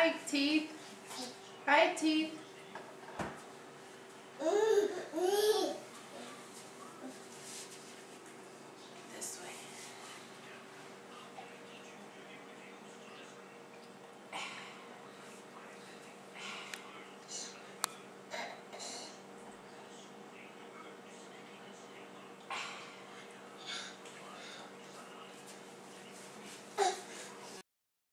Hi, teeth. Hi, teeth.